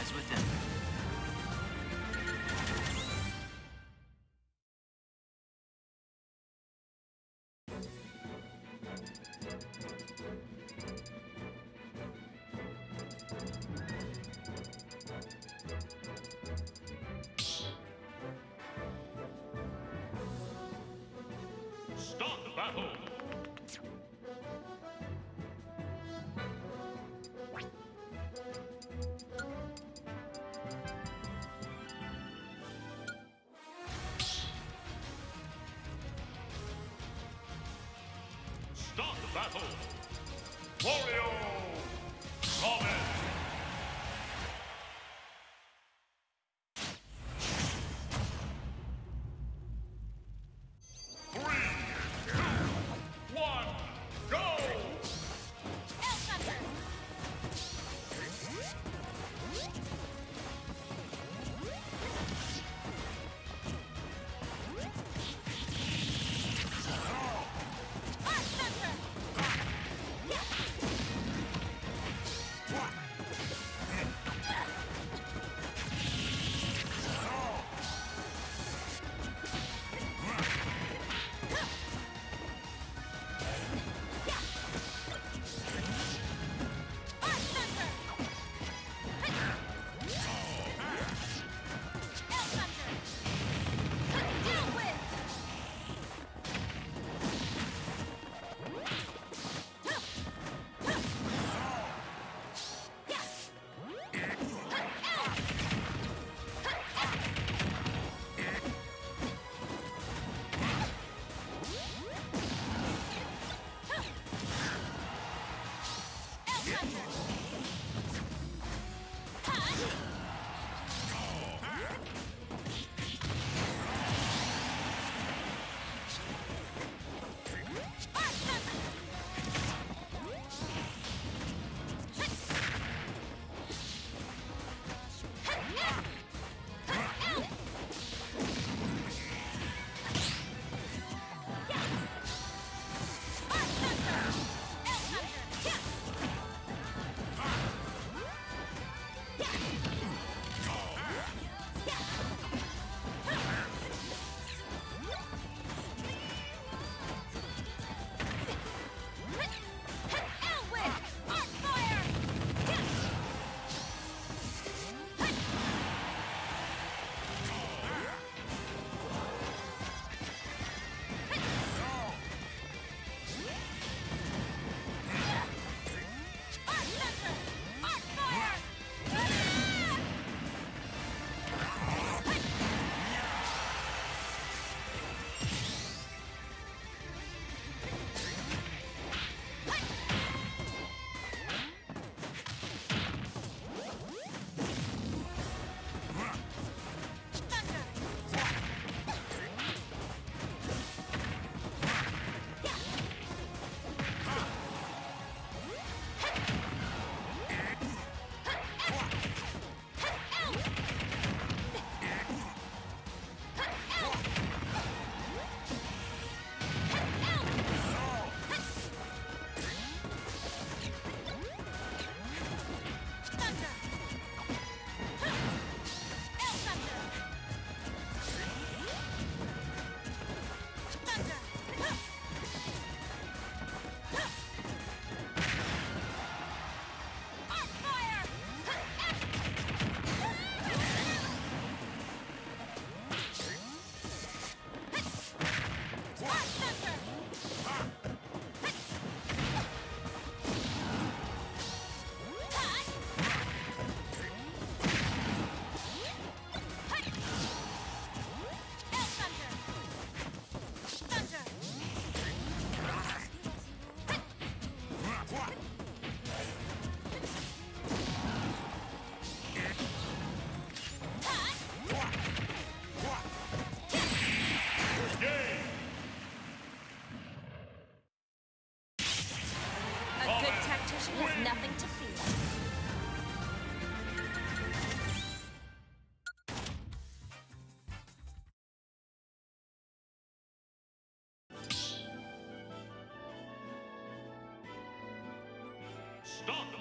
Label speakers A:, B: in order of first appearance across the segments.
A: lies within.
B: Start the battle! Battle! Wario! Robin!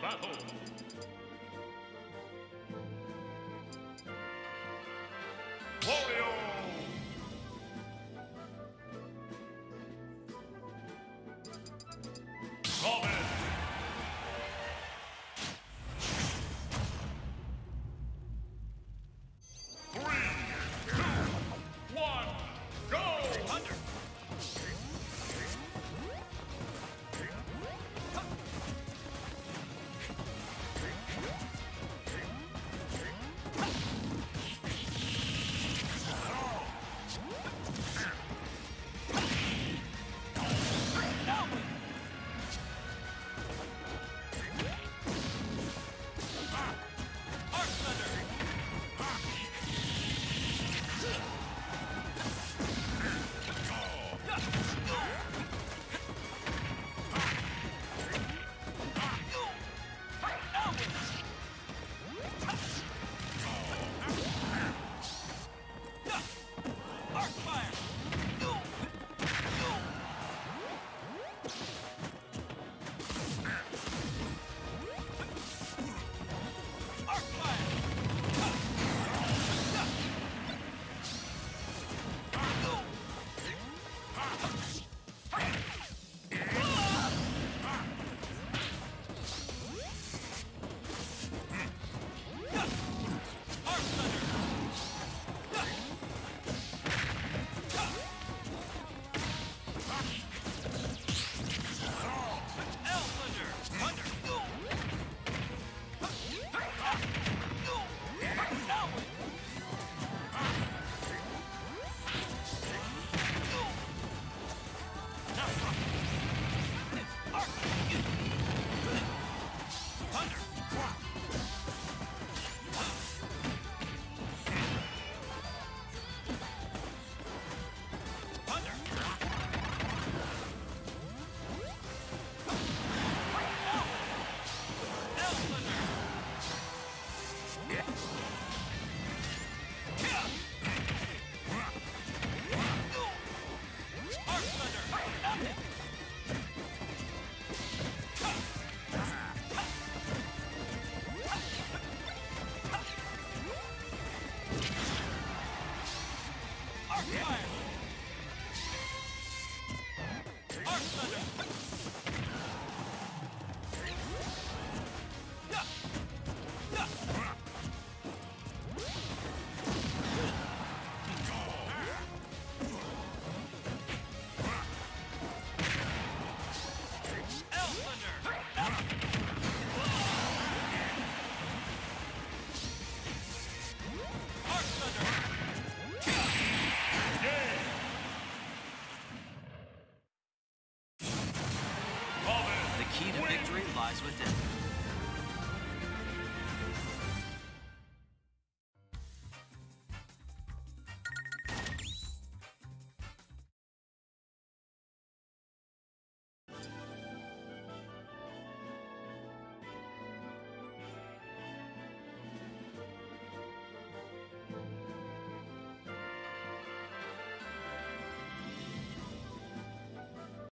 B: Battle!
A: Fire!